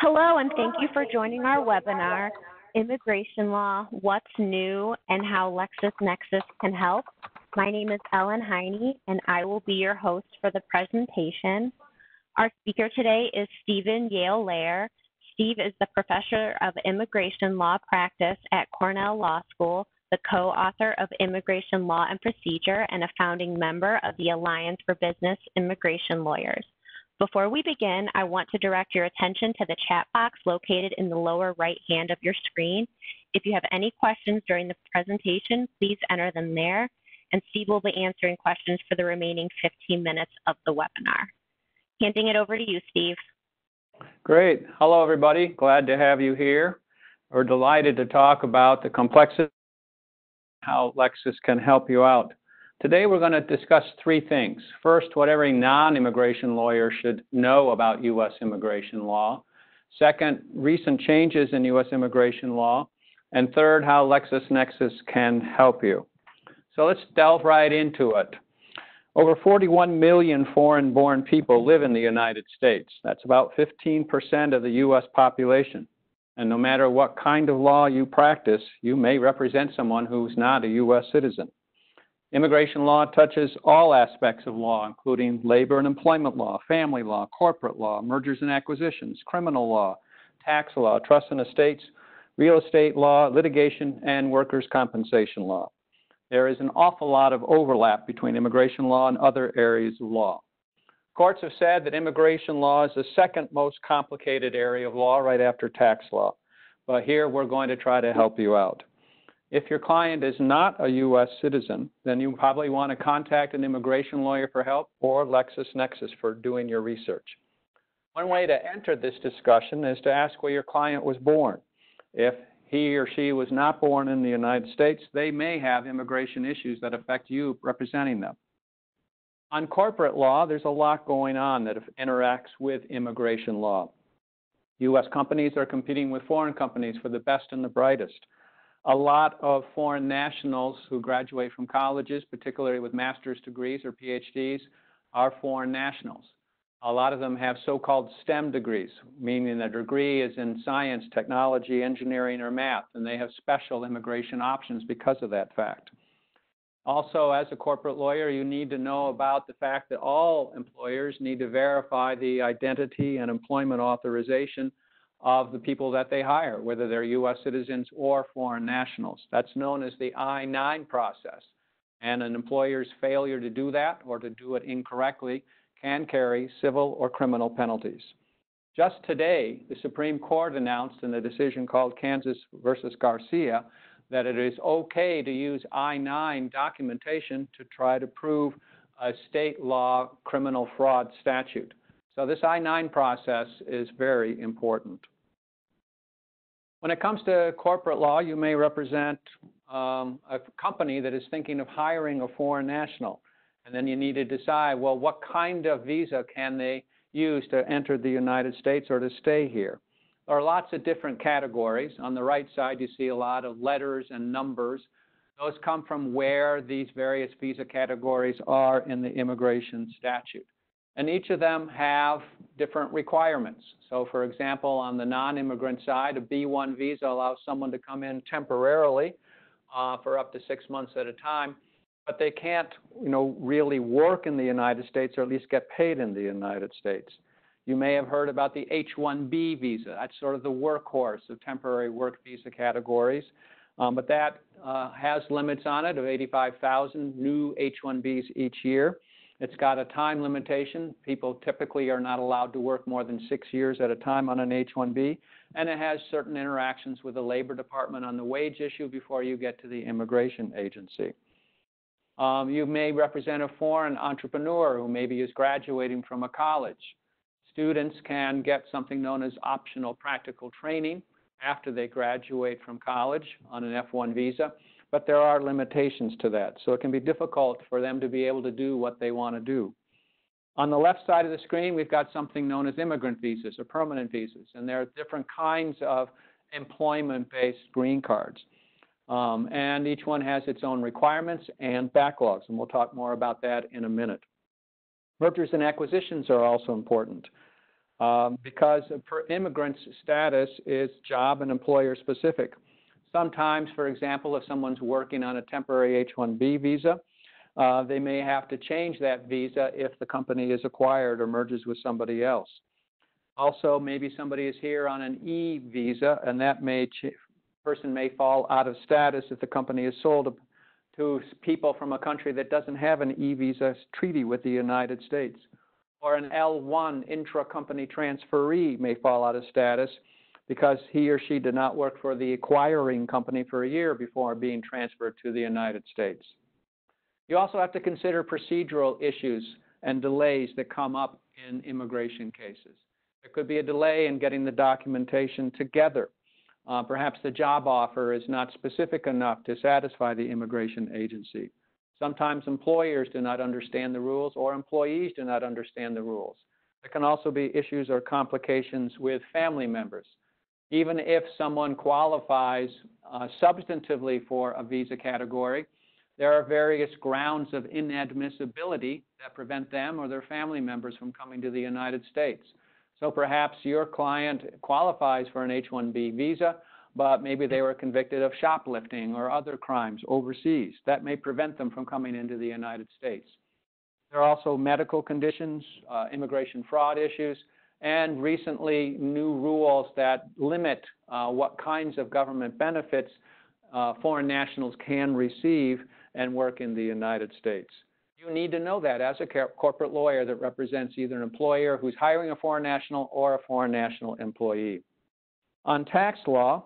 Hello, and thank you for joining our webinar, Immigration Law, What's New and How LexisNexis Can Help. My name is Ellen Heine, and I will be your host for the presentation. Our speaker today is Stephen Yale-Loehr. Steve is the professor of immigration law practice at Cornell Law School, the co-author of Immigration Law and Procedure, and a founding member of the Alliance for Business Immigration Lawyers. Before we begin, I want to direct your attention to the chat box located in the lower right hand of your screen. If you have any questions during the presentation, please enter them there, and Steve will be answering questions for the remaining 15 minutes of the webinar. Handing it over to you, Steve. Great. Hello, everybody. Glad to have you here. We're delighted to talk about the complexity, how Lexis can help you out. Today we're going to discuss three things. First, what every non-immigration lawyer should know about U.S. immigration law. Second, recent changes in U.S. immigration law. And third, how LexisNexis can help you. So let's delve right into it. Over 41 million foreign-born people live in the United States. That's about 15% of the U.S. population. And no matter what kind of law you practice, you may represent someone who's not a U.S. citizen. Immigration law touches all aspects of law, including labor and employment law, family law, corporate law, mergers and acquisitions, criminal law, tax law, trust and estates, real estate law, litigation, and workers' compensation law. There is an awful lot of overlap between immigration law and other areas of law. Courts have said that immigration law is the second most complicated area of law right after tax law. But here we're going to try to help you out. If your client is not a U.S. citizen, then you probably want to contact an immigration lawyer for help or LexisNexis for doing your research. One way to enter this discussion is to ask where your client was born. If he or she was not born in the United States, they may have immigration issues that affect you representing them. On corporate law, there's a lot going on that interacts with immigration law. U.S. companies are competing with foreign companies for the best and the brightest a lot of foreign nationals who graduate from colleges, particularly with master's degrees or PhDs, are foreign nationals. A lot of them have so-called STEM degrees, meaning their degree is in science, technology, engineering, or math, and they have special immigration options because of that fact. Also, as a corporate lawyer, you need to know about the fact that all employers need to verify the identity and employment authorization of the people that they hire, whether they're U.S. citizens or foreign nationals. That's known as the I-9 process. And an employer's failure to do that or to do it incorrectly can carry civil or criminal penalties. Just today, the Supreme Court announced in a decision called Kansas versus Garcia that it is okay to use I-9 documentation to try to prove a state law criminal fraud statute. So this I-9 process is very important. When it comes to corporate law, you may represent um, a company that is thinking of hiring a foreign national. And then you need to decide, well, what kind of visa can they use to enter the United States or to stay here? There are lots of different categories. On the right side, you see a lot of letters and numbers. Those come from where these various visa categories are in the immigration statute. And each of them have different requirements. So for example, on the non-immigrant side, a B1 visa allows someone to come in temporarily uh, for up to six months at a time, but they can't you know, really work in the United States or at least get paid in the United States. You may have heard about the H-1B visa. That's sort of the workhorse of temporary work visa categories. Um, but that uh, has limits on it of 85,000 new H-1Bs each year. It's got a time limitation. People typically are not allowed to work more than six years at a time on an H-1B. And it has certain interactions with the Labor Department on the wage issue before you get to the immigration agency. Um, you may represent a foreign entrepreneur who maybe is graduating from a college. Students can get something known as optional practical training after they graduate from college on an F1 visa but there are limitations to that. So it can be difficult for them to be able to do what they want to do. On the left side of the screen, we've got something known as immigrant visas or permanent visas, and there are different kinds of employment-based green cards. Um, and each one has its own requirements and backlogs, and we'll talk more about that in a minute. Mergers and acquisitions are also important. um, because immigrant's status is job and employer specific. Sometimes, for example, if someone's working on a temporary H-1B visa, uh, they may have to change that visa if the company is acquired or merges with somebody else. Also, maybe somebody is here on an E visa, and that person may fall out of status if the company is sold to people from a country that doesn't have an E visa treaty with the United States. Or an L1 intra-company transferee may fall out of status because he or she did not work for the acquiring company for a year before being transferred to the United States. You also have to consider procedural issues and delays that come up in immigration cases. There could be a delay in getting the documentation together. Uh, perhaps the job offer is not specific enough to satisfy the immigration agency. Sometimes employers do not understand the rules or employees do not understand the rules. There can also be issues or complications with family members. Even if someone qualifies uh, substantively for a visa category, there are various grounds of inadmissibility that prevent them or their family members from coming to the United States. So perhaps your client qualifies for an H-1B visa, but maybe they were convicted of shoplifting or other crimes overseas. That may prevent them from coming into the United States. There are also medical conditions, uh, immigration fraud issues, and recently new rules that limit uh, what kinds of government benefits uh, foreign nationals can receive and work in the United States. You need to know that as a corporate lawyer that represents either an employer who's hiring a foreign national or a foreign national employee. On tax law,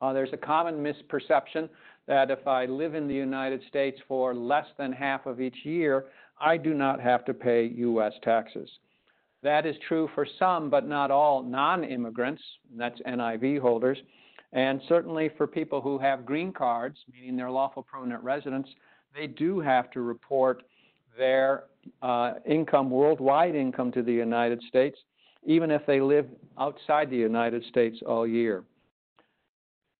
uh, there's a common misperception that if I live in the United States for less than half of each year, I do not have to pay U.S. taxes. That is true for some, but not all non-immigrants, that's NIV holders, and certainly for people who have green cards, meaning they're lawful permanent residents, they do have to report their uh, income, worldwide income to the United States, even if they live outside the United States all year.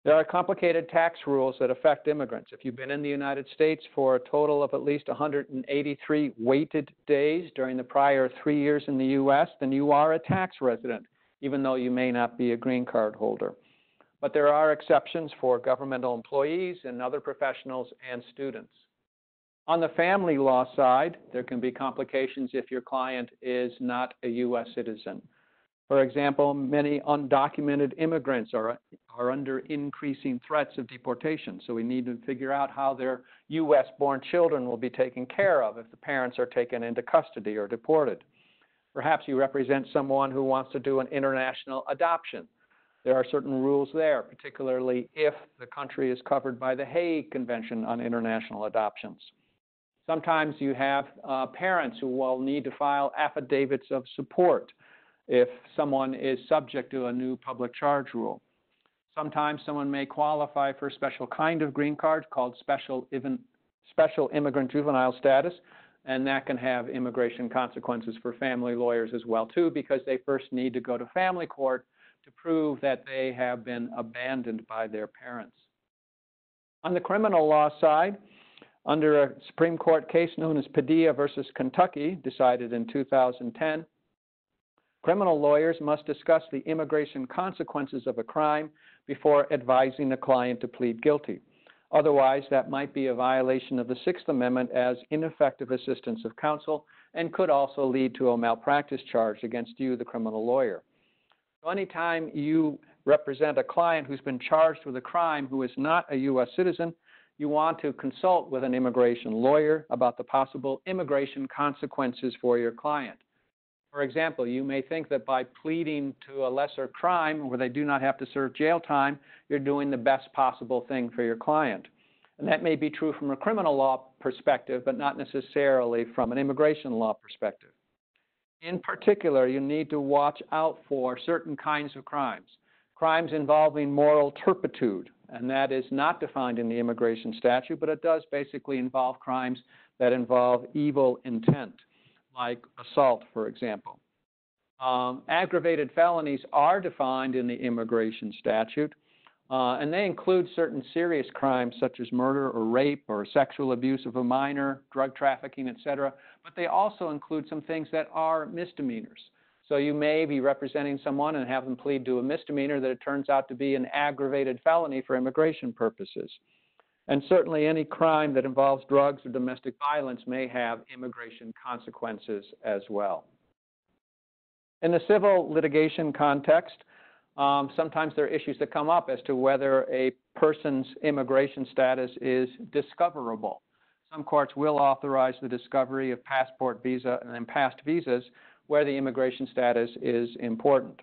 There are complicated tax rules that affect immigrants. If you've been in the United States for a total of at least 183 weighted days during the prior three years in the U.S., then you are a tax resident, even though you may not be a green card holder. But there are exceptions for governmental employees and other professionals and students. On the family law side, there can be complications if your client is not a U.S. citizen. For example, many undocumented immigrants are, are under increasing threats of deportation, so we need to figure out how their U.S. born children will be taken care of if the parents are taken into custody or deported. Perhaps you represent someone who wants to do an international adoption. There are certain rules there, particularly if the country is covered by the Hague Convention on International Adoptions. Sometimes you have uh, parents who will need to file affidavits of support if someone is subject to a new public charge rule. Sometimes someone may qualify for a special kind of green card called special, even, special immigrant juvenile status, and that can have immigration consequences for family lawyers as well too, because they first need to go to family court to prove that they have been abandoned by their parents. On the criminal law side, under a Supreme Court case known as Padilla versus Kentucky, decided in 2010, criminal lawyers must discuss the immigration consequences of a crime before advising a client to plead guilty. Otherwise, that might be a violation of the Sixth Amendment as ineffective assistance of counsel and could also lead to a malpractice charge against you, the criminal lawyer. So anytime you represent a client who's been charged with a crime who is not a U.S. citizen, you want to consult with an immigration lawyer about the possible immigration consequences for your client. For example, you may think that by pleading to a lesser crime where they do not have to serve jail time, you're doing the best possible thing for your client. And that may be true from a criminal law perspective, but not necessarily from an immigration law perspective. In particular, you need to watch out for certain kinds of crimes. Crimes involving moral turpitude, and that is not defined in the immigration statute, but it does basically involve crimes that involve evil intent, like assault, for example. Um, aggravated felonies are defined in the immigration statute, uh, and they include certain serious crimes such as murder or rape or sexual abuse of a minor, drug trafficking, etc. But they also include some things that are misdemeanors. So you may be representing someone and have them plead to a misdemeanor that it turns out to be an aggravated felony for immigration purposes. And certainly any crime that involves drugs or domestic violence may have immigration consequences as well. In the civil litigation context, um, sometimes there are issues that come up as to whether a person's immigration status is discoverable. Some courts will authorize the discovery of passport visa and past visas where the immigration status is important.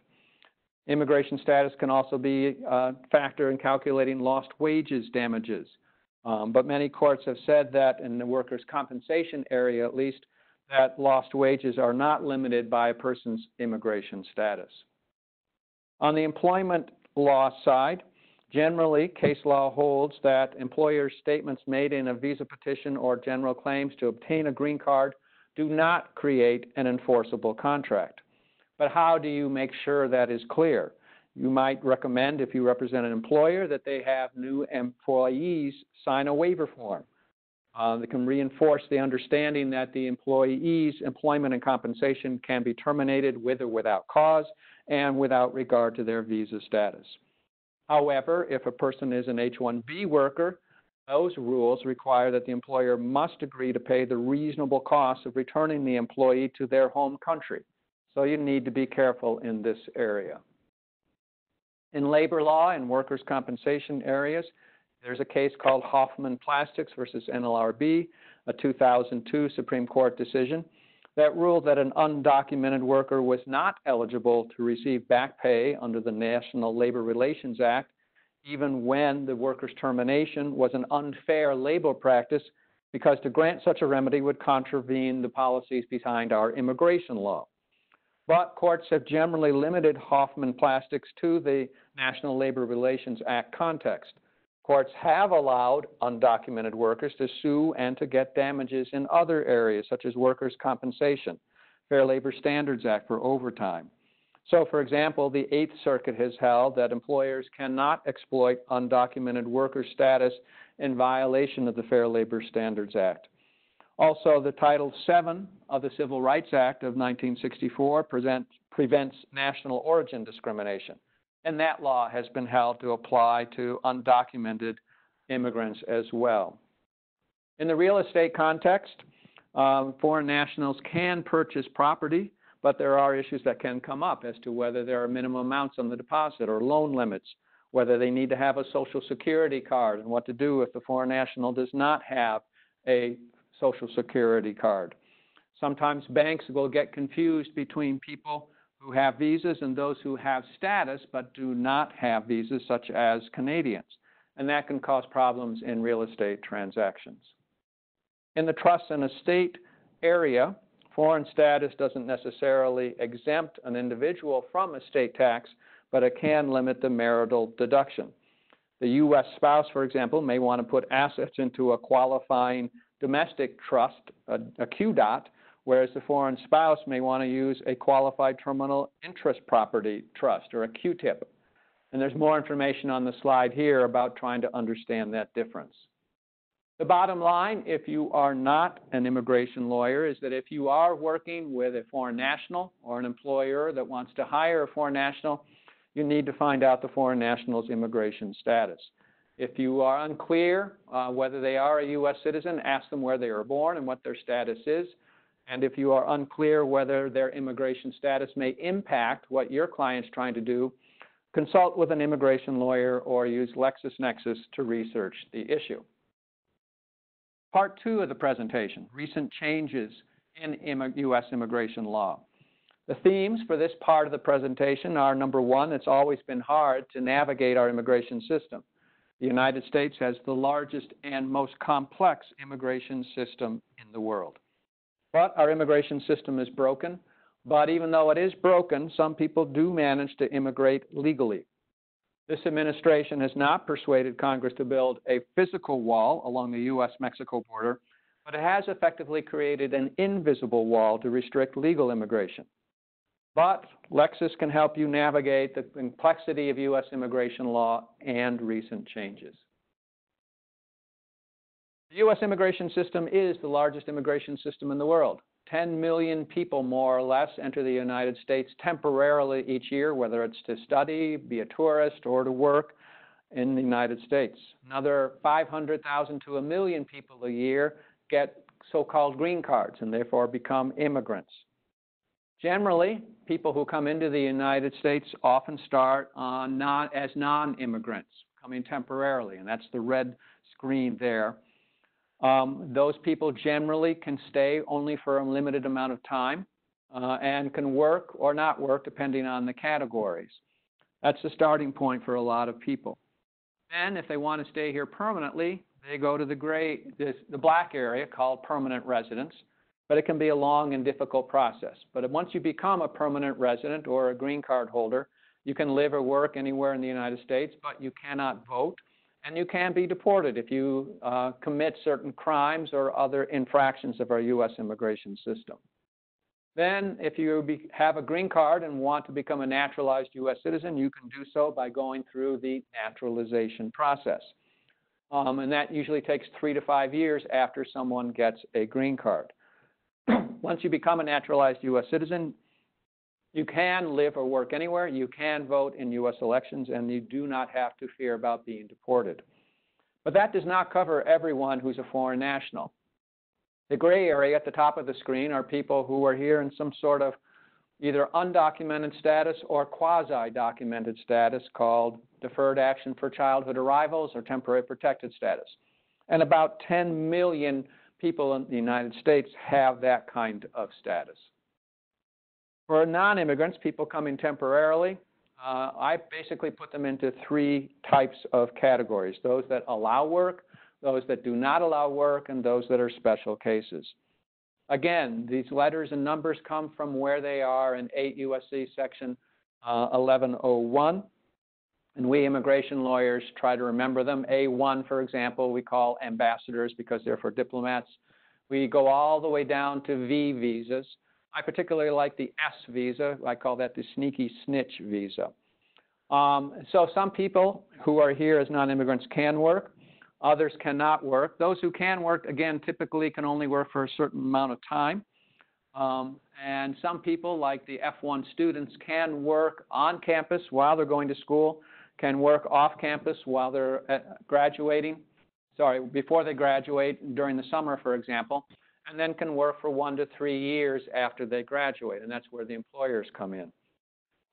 Immigration status can also be a factor in calculating lost wages damages. Um, but many courts have said that in the workers' compensation area, at least, that lost wages are not limited by a person's immigration status. On the employment law side, generally, case law holds that employers' statements made in a visa petition or general claims to obtain a green card do not create an enforceable contract. But how do you make sure that is clear? You might recommend, if you represent an employer, that they have new employees sign a waiver form. Uh, that can reinforce the understanding that the employee's employment and compensation can be terminated with or without cause and without regard to their visa status. However, if a person is an H-1B worker, those rules require that the employer must agree to pay the reasonable cost of returning the employee to their home country. So you need to be careful in this area. In labor law and workers' compensation areas, there's a case called Hoffman Plastics versus NLRB, a 2002 Supreme Court decision that ruled that an undocumented worker was not eligible to receive back pay under the National Labor Relations Act even when the worker's termination was an unfair labor practice, because to grant such a remedy would contravene the policies behind our immigration law. But courts have generally limited Hoffman Plastics to the National Labor Relations Act context. Courts have allowed undocumented workers to sue and to get damages in other areas, such as workers' compensation, Fair Labor Standards Act for overtime. So, for example, the Eighth Circuit has held that employers cannot exploit undocumented worker status in violation of the Fair Labor Standards Act. Also, the Title VII of the Civil Rights Act of 1964 present, prevents national origin discrimination, and that law has been held to apply to undocumented immigrants as well. In the real estate context, um, foreign nationals can purchase property but there are issues that can come up as to whether there are minimum amounts on the deposit or loan limits, whether they need to have a social security card, and what to do if the foreign national does not have a social security card. Sometimes banks will get confused between people who have visas and those who have status but do not have visas, such as Canadians. And that can cause problems in real estate transactions. In the trust and estate area, Foreign status doesn't necessarily exempt an individual from estate tax, but it can limit the marital deduction. The U.S. spouse, for example, may want to put assets into a qualifying domestic trust, a, a QDOT, whereas the foreign spouse may want to use a qualified terminal interest property trust or a QTIP. And there's more information on the slide here about trying to understand that difference. The bottom line, if you are not an immigration lawyer, is that if you are working with a foreign national or an employer that wants to hire a foreign national, you need to find out the foreign national's immigration status. If you are unclear uh, whether they are a U.S. citizen, ask them where they were born and what their status is. And if you are unclear whether their immigration status may impact what your client's trying to do, consult with an immigration lawyer or use LexisNexis to research the issue. Part two of the presentation, recent changes in U.S. immigration law. The themes for this part of the presentation are number one, it's always been hard to navigate our immigration system. The United States has the largest and most complex immigration system in the world. But our immigration system is broken. But even though it is broken, some people do manage to immigrate legally. This administration has not persuaded Congress to build a physical wall along the U.S. Mexico border, but it has effectively created an invisible wall to restrict legal immigration. But Lexis can help you navigate the complexity of U.S. immigration law and recent changes. The U.S. immigration system is the largest immigration system in the world. 10 million people, more or less, enter the United States temporarily each year, whether it's to study, be a tourist, or to work in the United States. Another 500,000 to a million people a year get so-called green cards and therefore become immigrants. Generally, people who come into the United States often start non, as non-immigrants, coming temporarily, and that's the red screen there. Um, those people generally can stay only for a limited amount of time uh, and can work or not work depending on the categories. That's the starting point for a lot of people. Then, if they want to stay here permanently, they go to the gray, this, the black area called permanent residence, but it can be a long and difficult process. But once you become a permanent resident or a green card holder, you can live or work anywhere in the United States, but you cannot vote, and you can be deported if you uh, commit certain crimes or other infractions of our U.S. immigration system. Then, if you be, have a green card and want to become a naturalized U.S. citizen, you can do so by going through the naturalization process. Um, and that usually takes three to five years after someone gets a green card. Once you become a naturalized U.S. citizen, you can live or work anywhere, you can vote in U.S. elections, and you do not have to fear about being deported. But that does not cover everyone who's a foreign national. The gray area at the top of the screen are people who are here in some sort of either undocumented status or quasi-documented status called deferred action for childhood arrivals or temporary protected status. And about 10 million people in the United States have that kind of status. For non-immigrants, people coming temporarily, uh, I basically put them into three types of categories. Those that allow work, those that do not allow work, and those that are special cases. Again, these letters and numbers come from where they are in 8 U.S.C. section uh, 1101. And we immigration lawyers try to remember them. A1, for example, we call ambassadors because they're for diplomats. We go all the way down to V visas. I particularly like the S visa. I call that the sneaky snitch visa. Um, so some people who are here as non-immigrants can work. Others cannot work. Those who can work, again, typically can only work for a certain amount of time. Um, and some people, like the F1 students, can work on campus while they're going to school, can work off campus while they're uh, graduating, sorry, before they graduate during the summer, for example, and then can work for one to three years after they graduate, and that's where the employers come in.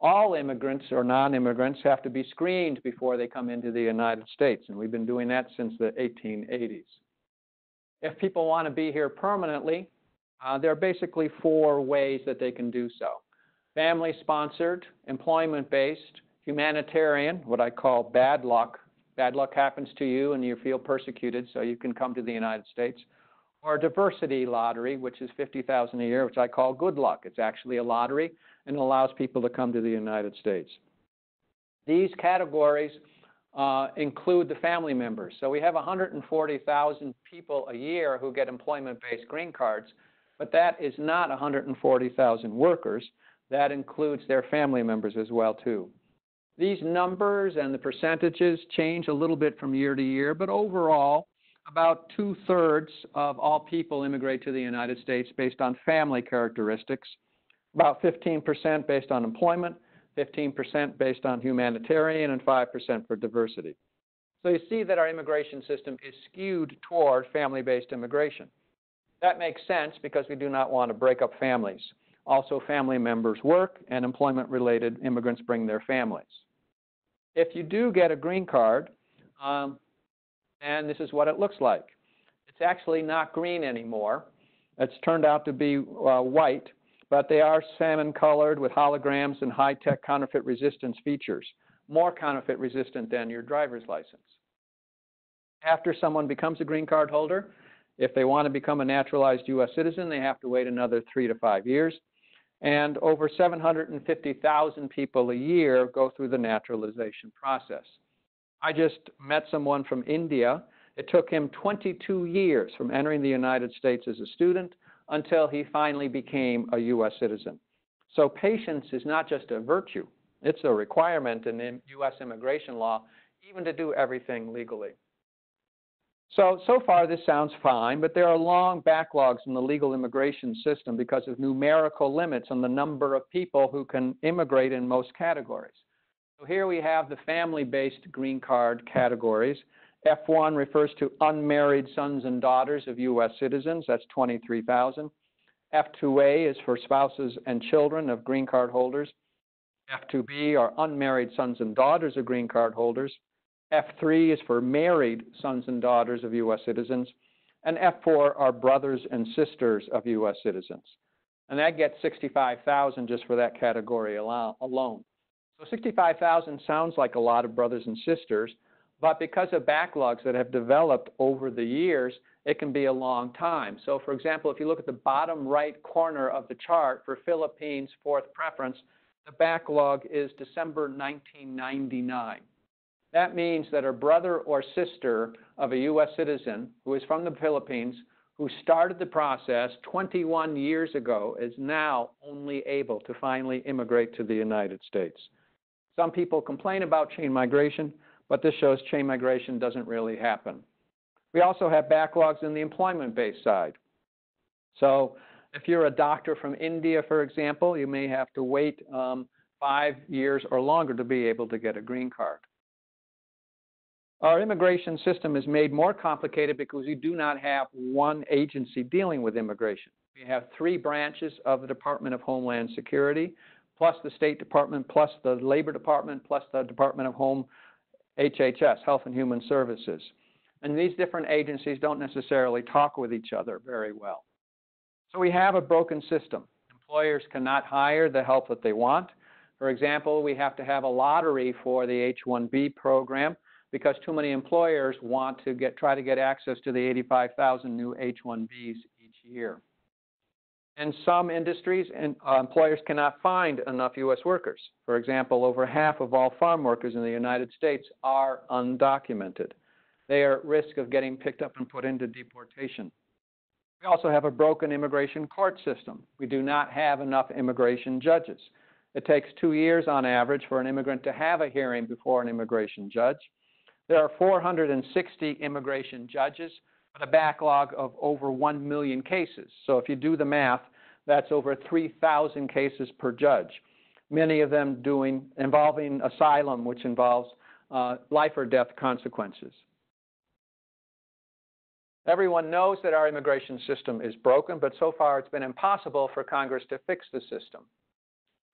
All immigrants or non-immigrants have to be screened before they come into the United States, and we've been doing that since the 1880s. If people want to be here permanently, uh, there are basically four ways that they can do so. Family-sponsored, employment-based, humanitarian, what I call bad luck. Bad luck happens to you and you feel persecuted, so you can come to the United States. Or diversity lottery, which is 50000 a year, which I call good luck. It's actually a lottery and allows people to come to the United States. These categories uh, include the family members. So we have 140,000 people a year who get employment-based green cards, but that is not 140,000 workers. That includes their family members as well too. These numbers and the percentages change a little bit from year to year, but overall, about two-thirds of all people immigrate to the United States based on family characteristics, about 15% based on employment, 15% based on humanitarian, and 5% for diversity. So you see that our immigration system is skewed toward family-based immigration. That makes sense because we do not want to break up families. Also, family members work, and employment-related immigrants bring their families. If you do get a green card, um, and this is what it looks like. It's actually not green anymore. It's turned out to be uh, white, but they are salmon colored with holograms and high-tech counterfeit resistance features, more counterfeit resistant than your driver's license. After someone becomes a green card holder, if they want to become a naturalized U.S. citizen, they have to wait another three to five years. And over 750,000 people a year go through the naturalization process. I just met someone from India. It took him 22 years from entering the United States as a student until he finally became a U.S. citizen. So patience is not just a virtue, it's a requirement in U.S. immigration law, even to do everything legally. So, so far this sounds fine, but there are long backlogs in the legal immigration system because of numerical limits on the number of people who can immigrate in most categories. So here we have the family-based green card categories. F1 refers to unmarried sons and daughters of U.S. citizens, that's 23,000. F2A is for spouses and children of green card holders. F2B are unmarried sons and daughters of green card holders. F3 is for married sons and daughters of U.S. citizens, and F4 are brothers and sisters of U.S. citizens. And that gets 65,000 just for that category alone. So 65,000 sounds like a lot of brothers and sisters, but because of backlogs that have developed over the years, it can be a long time. So for example, if you look at the bottom right corner of the chart for Philippines fourth preference, the backlog is December 1999. That means that a brother or sister of a U.S. citizen who is from the Philippines, who started the process 21 years ago, is now only able to finally immigrate to the United States. Some people complain about chain migration, but this shows chain migration doesn't really happen. We also have backlogs in the employment-based side. So if you're a doctor from India, for example, you may have to wait um, five years or longer to be able to get a green card. Our immigration system is made more complicated because we do not have one agency dealing with immigration. We have three branches of the Department of Homeland Security, plus the State Department, plus the Labor Department, plus the Department of Home HHS, Health and Human Services. And these different agencies don't necessarily talk with each other very well. So we have a broken system. Employers cannot hire the help that they want. For example, we have to have a lottery for the H-1B program because too many employers want to get, try to get access to the 85,000 new H-1Bs each year. In some industries, and, uh, employers cannot find enough U.S. workers. For example, over half of all farm workers in the United States are undocumented. They are at risk of getting picked up and put into deportation. We also have a broken immigration court system. We do not have enough immigration judges. It takes two years on average for an immigrant to have a hearing before an immigration judge. There are 460 immigration judges, but a backlog of over 1 million cases. So if you do the math, that's over 3,000 cases per judge, many of them doing, involving asylum, which involves uh, life or death consequences. Everyone knows that our immigration system is broken, but so far it's been impossible for Congress to fix the system.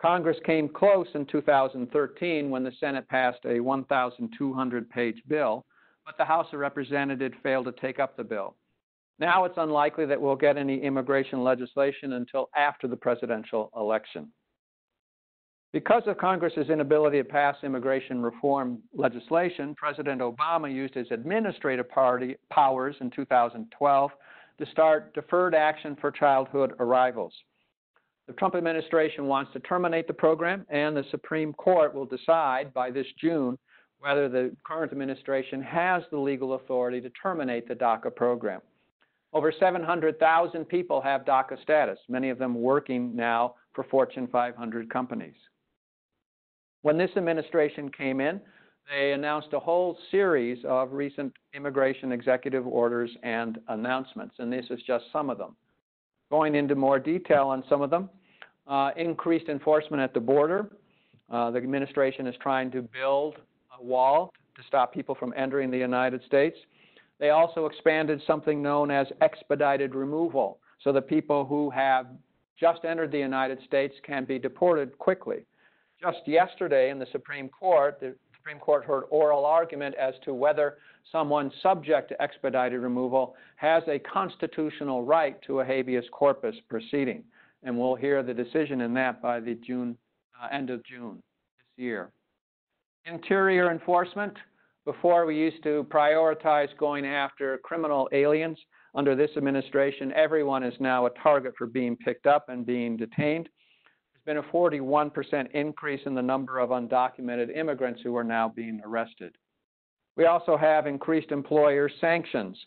Congress came close in 2013 when the Senate passed a 1,200 page bill, but the House of Representatives failed to take up the bill. Now it's unlikely that we'll get any immigration legislation until after the presidential election. Because of Congress's inability to pass immigration reform legislation, President Obama used his administrative party powers in 2012 to start deferred action for childhood arrivals. The Trump administration wants to terminate the program, and the Supreme Court will decide by this June whether the current administration has the legal authority to terminate the DACA program. Over 700,000 people have DACA status, many of them working now for Fortune 500 companies. When this administration came in, they announced a whole series of recent immigration executive orders and announcements, and this is just some of them. Going into more detail on some of them, uh, increased enforcement at the border. Uh, the administration is trying to build a wall to stop people from entering the United States. They also expanded something known as expedited removal, so that people who have just entered the United States can be deported quickly. Just yesterday in the Supreme Court, the Supreme Court heard oral argument as to whether someone subject to expedited removal has a constitutional right to a habeas corpus proceeding and we'll hear the decision in that by the June uh, end of June this year. Interior enforcement. Before we used to prioritize going after criminal aliens. Under this administration, everyone is now a target for being picked up and being detained. Been a 41% increase in the number of undocumented immigrants who are now being arrested. We also have increased employer sanctions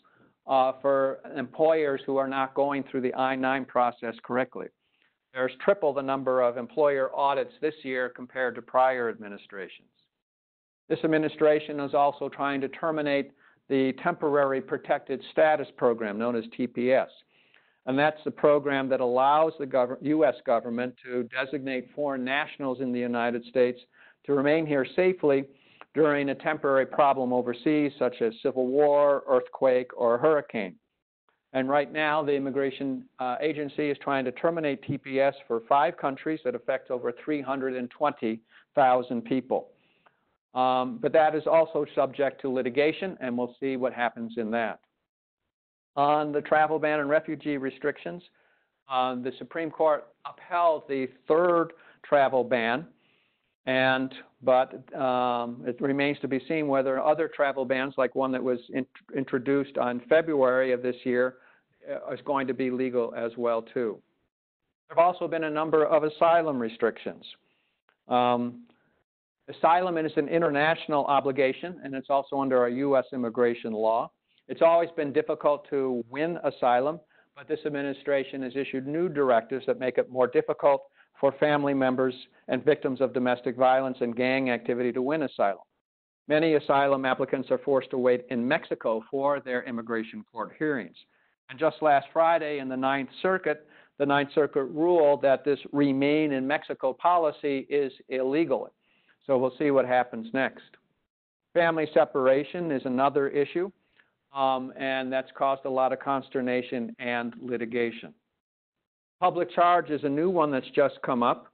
uh, for employers who are not going through the I 9 process correctly. There's triple the number of employer audits this year compared to prior administrations. This administration is also trying to terminate the Temporary Protected Status Program, known as TPS. And that's the program that allows the gov- U.S. government to designate foreign nationals in the United States to remain here safely during a temporary problem overseas, such as civil war, earthquake, or hurricane. And right now, the immigration uh, agency is trying to terminate TPS for five countries that affect over 320,000 people. Um, but that is also subject to litigation, and we'll see what happens in that. On the travel ban and refugee restrictions, uh, the Supreme Court upheld the third travel ban, and but um, it remains to be seen whether other travel bans, like one that was in, introduced on February of this year, uh, is going to be legal as well too. There have also been a number of asylum restrictions. Um, asylum is an international obligation, and it's also under our U.S. immigration law. It's always been difficult to win asylum, but this administration has issued new directives that make it more difficult for family members and victims of domestic violence and gang activity to win asylum. Many asylum applicants are forced to wait in Mexico for their immigration court hearings. And just last Friday in the Ninth Circuit, the Ninth Circuit ruled that this remain in Mexico policy is illegal. So we'll see what happens next. Family separation is another issue, um, and that's caused a lot of consternation and litigation. Public charge is a new one that's just come up.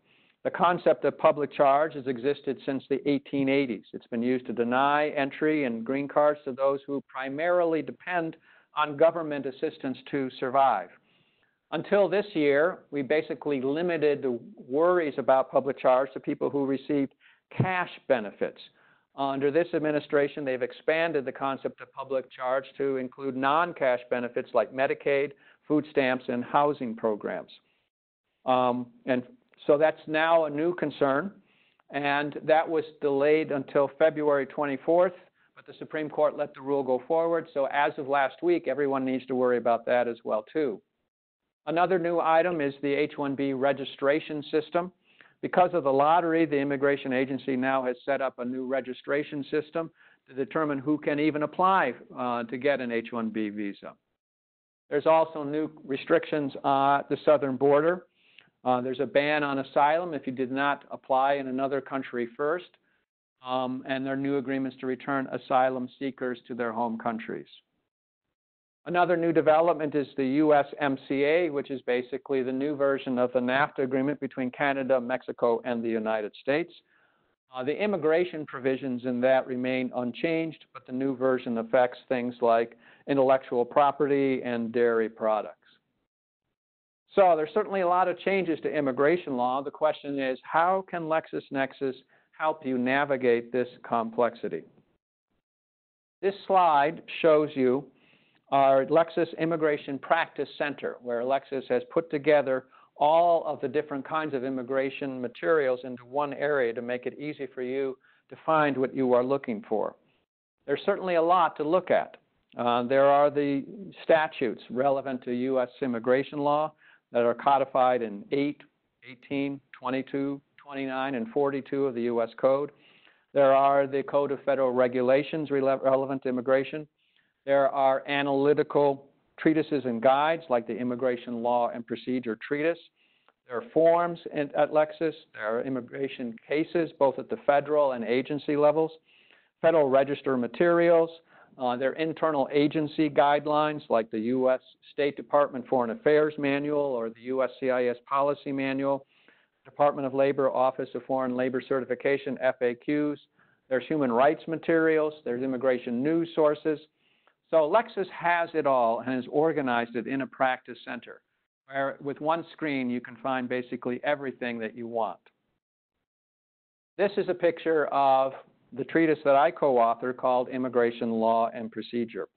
The concept of public charge has existed since the 1880s. It's been used to deny entry and green cards to those who primarily depend on government assistance to survive. Until this year, we basically limited the worries about public charge to people who received cash benefits. Under this administration, they've expanded the concept of public charge to include non cash benefits like Medicaid, food stamps, and housing programs. Um, and so that's now a new concern, and that was delayed until February 24th, but the Supreme Court let the rule go forward. So as of last week, everyone needs to worry about that as well too. Another new item is the H-1B registration system. Because of the lottery, the immigration agency now has set up a new registration system to determine who can even apply uh, to get an H-1B visa. There's also new restrictions at the southern border. Uh, there's a ban on asylum if you did not apply in another country first, um, and there are new agreements to return asylum seekers to their home countries. Another new development is the USMCA, which is basically the new version of the NAFTA agreement between Canada, Mexico, and the United States. Uh, the immigration provisions in that remain unchanged, but the new version affects things like intellectual property and dairy products. So there's certainly a lot of changes to immigration law. The question is, how can LexisNexis help you navigate this complexity? This slide shows you our Lexis Immigration Practice Center, where Lexis has put together all of the different kinds of immigration materials into one area to make it easy for you to find what you are looking for. There's certainly a lot to look at. Uh, there are the statutes relevant to U.S. immigration law that are codified in 8, 18, 22, 29, and 42 of the U.S. Code. There are the Code of Federal Regulations relevant to immigration. There are analytical treatises and guides like the Immigration Law and Procedure Treatise. There are forms at Lexis. There are immigration cases, both at the federal and agency levels. Federal Register materials. Uh, there are internal agency guidelines like the U.S. State Department Foreign Affairs Manual or the USCIS Policy Manual. Department of Labor Office of Foreign Labor Certification FAQs. There's human rights materials. There's immigration news sources. So Lexis has it all and has organized it in a practice center where with one screen you can find basically everything that you want. This is a picture of the treatise that I co-authored called Immigration Law and Procedure.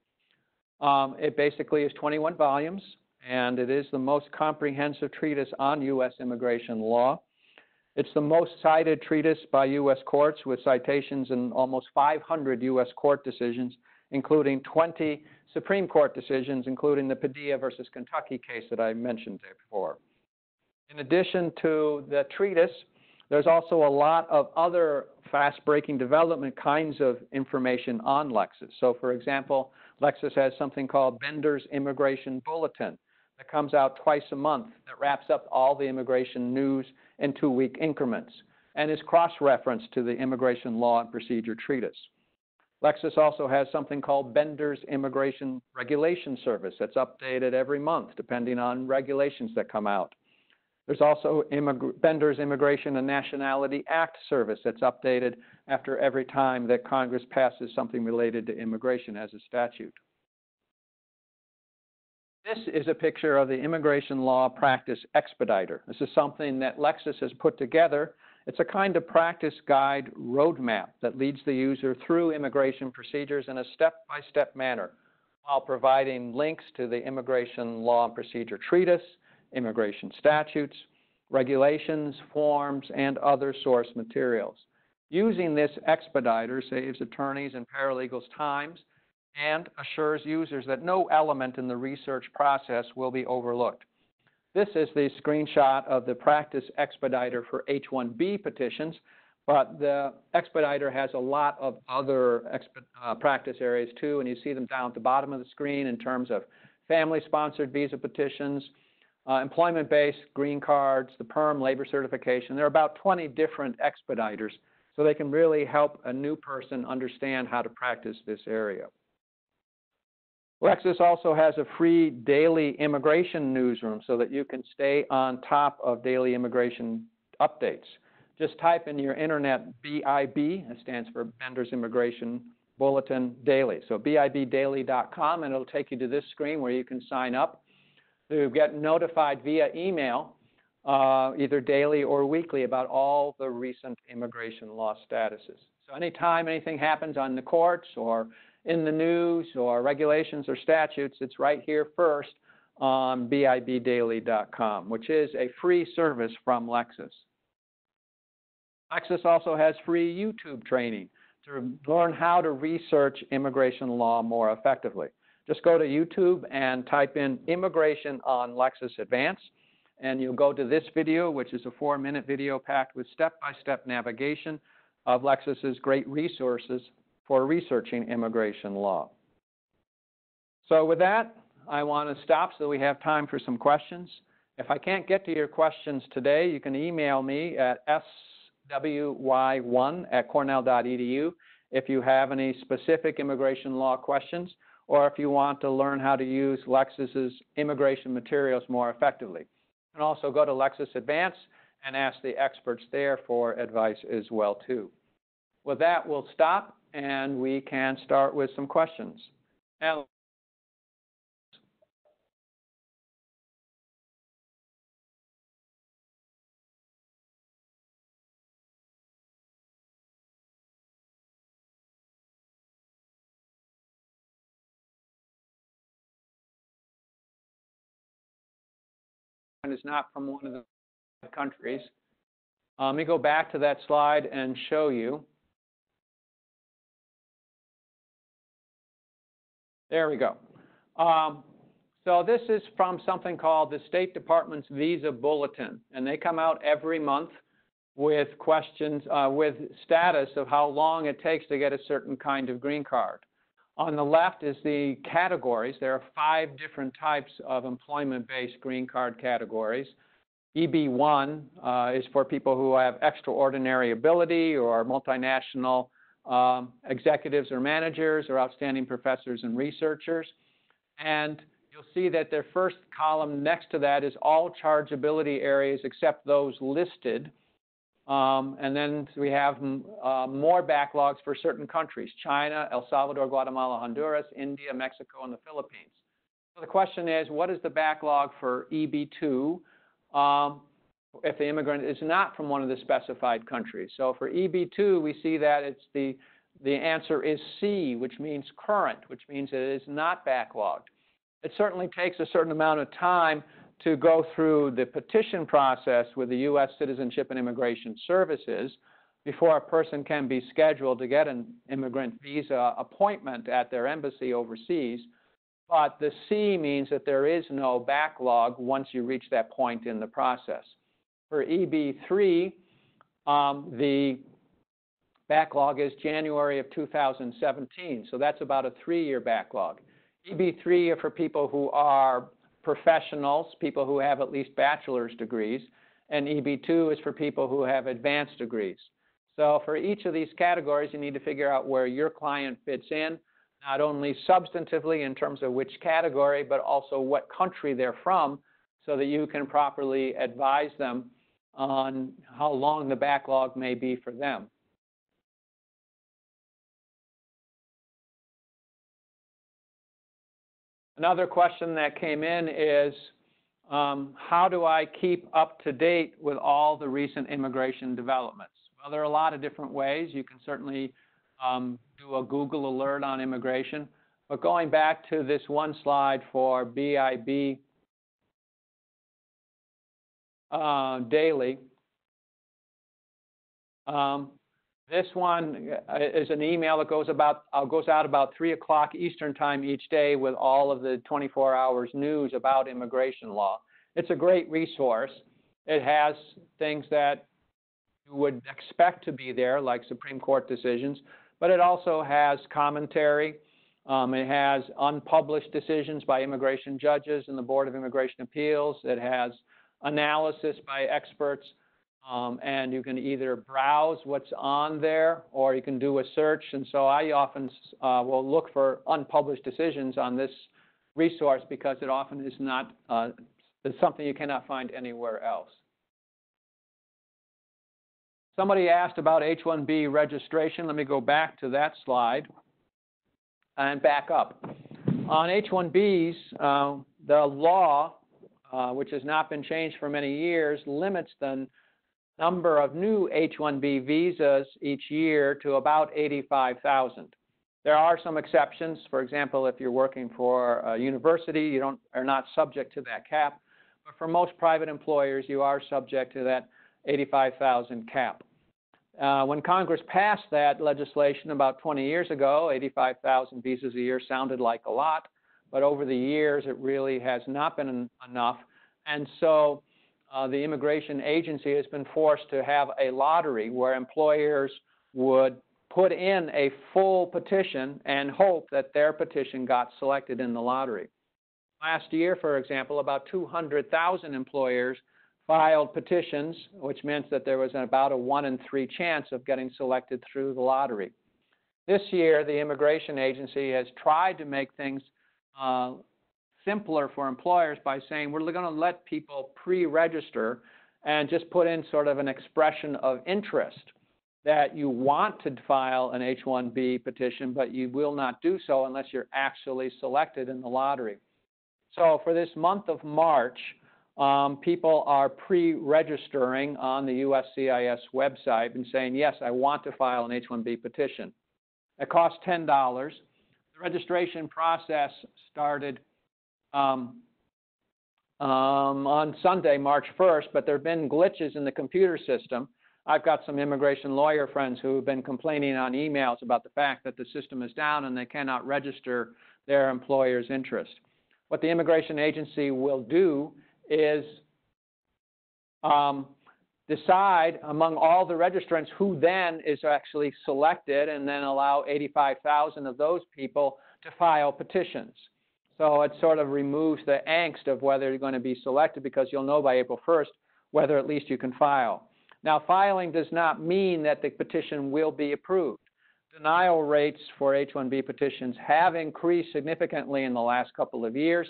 Um, it basically is 21 volumes, and it is the most comprehensive treatise on U.S. immigration law. It's the most cited treatise by U.S. courts with citations in almost 500 U.S. court decisions, including 20 Supreme Court decisions, including the Padilla versus Kentucky case that I mentioned before. In addition to the treatise, There's also a lot of other fast-breaking development kinds of information on Lexis. So for example, Lexis has something called Bender's Immigration Bulletin that comes out twice a month that wraps up all the immigration news in two-week increments and is cross-referenced to the Immigration Law and Procedure Treatise. Lexis also has something called Bender's Immigration Regulation Service that's updated every month depending on regulations that come out. There's also Immig Bender's Immigration and Nationality Act service that's updated after every time that Congress passes something related to immigration as a statute. This is a picture of the Immigration Law Practice Expediter. This is something that Lexis has put together. It's a kind of practice guide roadmap that leads the user through immigration procedures in a step-by-step -step manner while providing links to the Immigration Law and Procedure Treatise, immigration statutes, regulations, forms, and other source materials. Using this expediter saves attorneys and paralegals times and assures users that no element in the research process will be overlooked. This is the screenshot of the practice expediter for H-1B petitions, but the expediter has a lot of other uh, practice areas too, and you see them down at the bottom of the screen in terms of family-sponsored visa petitions, uh, employment-based green cards, the PERM labor certification. There are about 20 different expediters, so they can really help a new person understand how to practice this area. Lexis also has a free daily immigration newsroom so that you can stay on top of daily immigration updates. Just type in your internet BIB, it stands for Bender's Immigration Bulletin Daily. So bibdaily.com and it'll take you to this screen where you can sign up to get notified via email, uh, either daily or weekly, about all the recent immigration law statuses. So anytime anything happens on the courts or in the news or regulations or statutes, it's right here first on bibdaily.com, which is a free service from Lexis. Lexis also has free YouTube training to learn how to research immigration law more effectively. Just go to YouTube and type in Immigration on Lexis Advance, and you'll go to this video, which is a four-minute video packed with step-by-step navigation of Lexis's great resources for researching immigration law. So with that, I want to stop so we have time for some questions. If I can't get to your questions today, you can email me at swy1 at cornell.edu if you have any specific immigration law questions or if you want to learn how to use Lexis's immigration materials more effectively. And also go to Lexis Advance and ask the experts there for advice as well too. With that, we'll stop and we can start with some questions. Now, is not from one of the countries. Um, let me go back to that slide and show you. There we go. Um, so this is from something called the State Department's Visa Bulletin, and they come out every month with questions, uh, with status of how long it takes to get a certain kind of green card. On the left is the categories. There are five different types of employment-based green card categories. EB1 uh, is for people who have extraordinary ability or multinational um, executives or managers or outstanding professors and researchers. And you'll see that their first column next to that is all chargeability areas except those listed um, and then we have uh, more backlogs for certain countries, China, El Salvador, Guatemala, Honduras, India, Mexico, and the Philippines. So the question is, what is the backlog for EB2 um, if the immigrant is not from one of the specified countries? So for EB2, we see that it's the, the answer is C, which means current, which means it is not backlogged. It certainly takes a certain amount of time to go through the petition process with the U.S. Citizenship and Immigration Services before a person can be scheduled to get an immigrant visa appointment at their embassy overseas. But the C means that there is no backlog once you reach that point in the process. For EB3, um, the backlog is January of 2017, so that's about a three-year backlog. EB3 are for people who are professionals, people who have at least bachelor's degrees, and EB2 is for people who have advanced degrees. So for each of these categories, you need to figure out where your client fits in, not only substantively in terms of which category, but also what country they're from, so that you can properly advise them on how long the backlog may be for them. Another question that came in is, um, how do I keep up to date with all the recent immigration developments? Well, there are a lot of different ways. You can certainly um, do a Google alert on immigration. But going back to this one slide for BIB uh, daily, um, this one uh, is an email that goes about uh, goes out about three o'clock Eastern time each day with all of the 24 hours news about immigration law. It's a great resource. It has things that you would expect to be there, like Supreme Court decisions, but it also has commentary. Um, it has unpublished decisions by immigration judges and the Board of Immigration Appeals. It has analysis by experts um, and you can either browse what's on there or you can do a search. And so I often uh, will look for unpublished decisions on this resource because it often is not uh, something you cannot find anywhere else. Somebody asked about H-1B registration. Let me go back to that slide and back up. On H-1Bs, uh, the law, uh, which has not been changed for many years, limits the number of new H-1B visas each year to about 85,000. There are some exceptions. For example, if you're working for a university, you don't, are not subject to that cap. But for most private employers, you are subject to that 85,000 cap. Uh, when Congress passed that legislation about 20 years ago, 85,000 visas a year sounded like a lot, but over the years it really has not been enough. And so uh, the immigration agency has been forced to have a lottery where employers would put in a full petition and hope that their petition got selected in the lottery. Last year, for example, about 200,000 employers filed petitions, which meant that there was about a one in three chance of getting selected through the lottery. This year, the immigration agency has tried to make things uh, simpler for employers by saying we're going to let people pre-register and just put in sort of an expression of interest that you want to file an H-1B petition, but you will not do so unless you're actually selected in the lottery. So for this month of March, um, people are pre-registering on the USCIS website and saying, yes, I want to file an H-1B petition. It costs $10. Registration process started um, um, on Sunday, March 1st, but there have been glitches in the computer system. I've got some immigration lawyer friends who have been complaining on emails about the fact that the system is down and they cannot register their employer's interest. What the immigration agency will do is um, decide among all the registrants who then is actually selected and then allow 85,000 of those people to file petitions. So it sort of removes the angst of whether you're going to be selected because you'll know by April 1st whether at least you can file. Now, filing does not mean that the petition will be approved. Denial rates for H-1B petitions have increased significantly in the last couple of years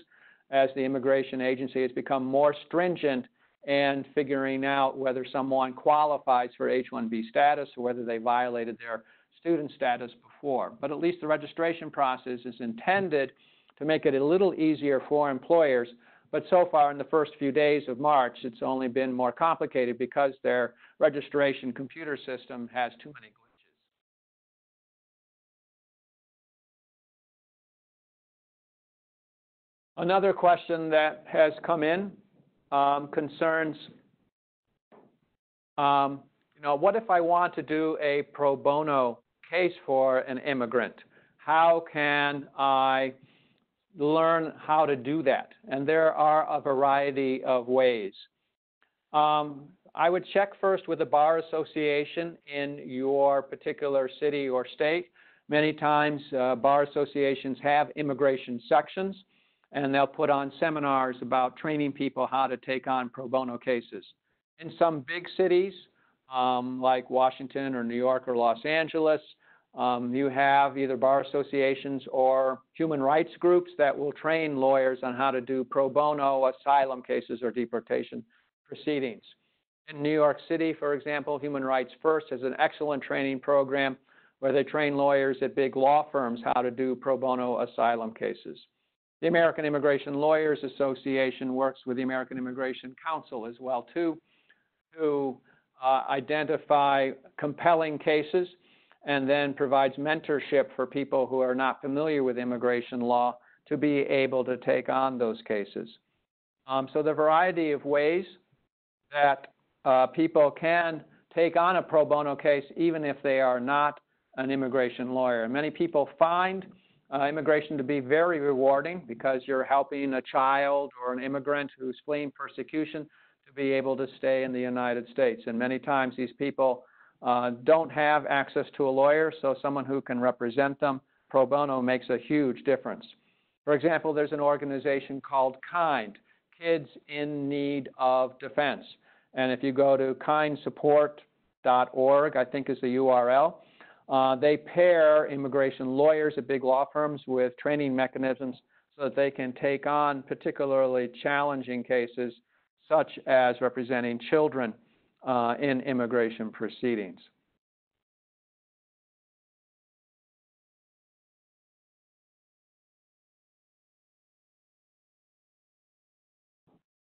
as the immigration agency has become more stringent in figuring out whether someone qualifies for H-1B status or whether they violated their student status before. But at least the registration process is intended to make it a little easier for employers. But so far, in the first few days of March, it's only been more complicated because their registration computer system has too many glitches. Another question that has come in concerns, um, you know, what if I want to do a pro bono case for an immigrant? How can I learn how to do that. And there are a variety of ways. Um, I would check first with the Bar Association in your particular city or state. Many times, uh, bar associations have immigration sections, and they'll put on seminars about training people how to take on pro bono cases. In some big cities, um, like Washington or New York or Los Angeles, um, you have either bar associations or human rights groups that will train lawyers on how to do pro bono asylum cases or deportation proceedings. In New York City, for example, Human Rights First has an excellent training program where they train lawyers at big law firms how to do pro bono asylum cases. The American Immigration Lawyers Association works with the American Immigration Council as well too to uh, identify compelling cases and then provides mentorship for people who are not familiar with immigration law to be able to take on those cases. Um, so the variety of ways that uh, people can take on a pro bono case even if they are not an immigration lawyer. Many people find immigration to be very rewarding because you're helping a child or an immigrant who's fleeing persecution to be able to stay in the United States. And many times these people uh, don't have access to a lawyer, so someone who can represent them pro bono makes a huge difference. For example, there's an organization called KIND, Kids in Need of Defense. And if you go to kindsupport.org, I think is the URL, uh, they pair immigration lawyers at big law firms with training mechanisms so that they can take on particularly challenging cases, such as representing children uh, in immigration proceedings.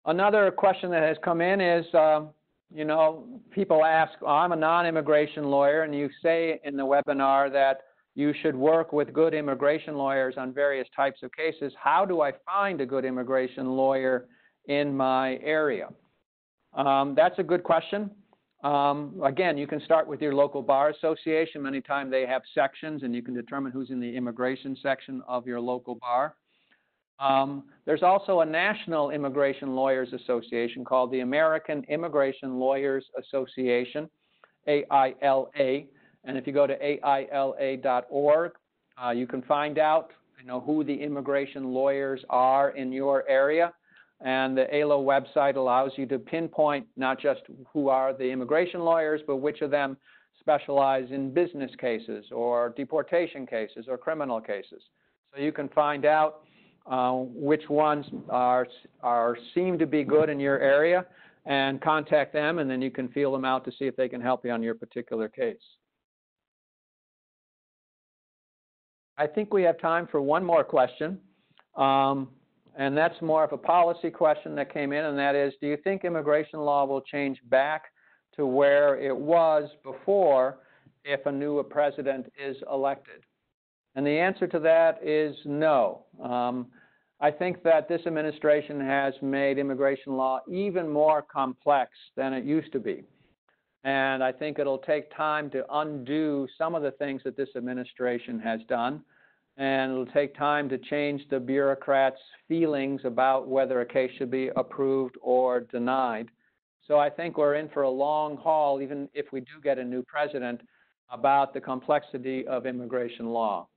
Another question that has come in is, um, you know, people ask, I'm a non-immigration lawyer, and you say in the webinar that you should work with good immigration lawyers on various types of cases. How do I find a good immigration lawyer in my area? Um, that's a good question. Um, again, you can start with your local bar association. Many times they have sections, and you can determine who's in the immigration section of your local bar. Um, there's also a national immigration lawyers association called the American Immigration Lawyers Association, AILA. And if you go to AILA.org, uh, you can find out you know, who the immigration lawyers are in your area. And the AILA website allows you to pinpoint not just who are the immigration lawyers, but which of them specialize in business cases or deportation cases or criminal cases. So you can find out which ones are, are seem to be good in your area and contact them and then you can feel them out to see if they can help you on your particular case. I think we have time for one more question. Um, and that's more of a policy question that came in, and that is, do you think immigration law will change back to where it was before if a new president is elected? And the answer to that is no. Um, I think that this administration has made immigration law even more complex than it used to be. And I think it'll take time to undo some of the things that this administration has done and it'll take time to change the bureaucrats' feelings about whether a case should be approved or denied. So I think we're in for a long haul, even if we do get a new president, about the complexity of immigration law.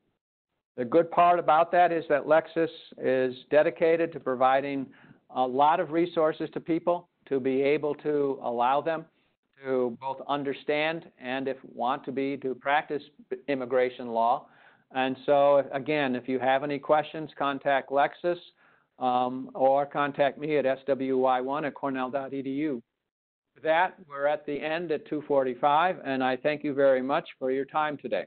The good part about that is that Lexis is dedicated to providing a lot of resources to people to be able to allow them to both understand and, if want to be, to practice immigration law and so, again, if you have any questions, contact Lexis um, or contact me at swy1 at cornell.edu. With that, we're at the end at 245, and I thank you very much for your time today.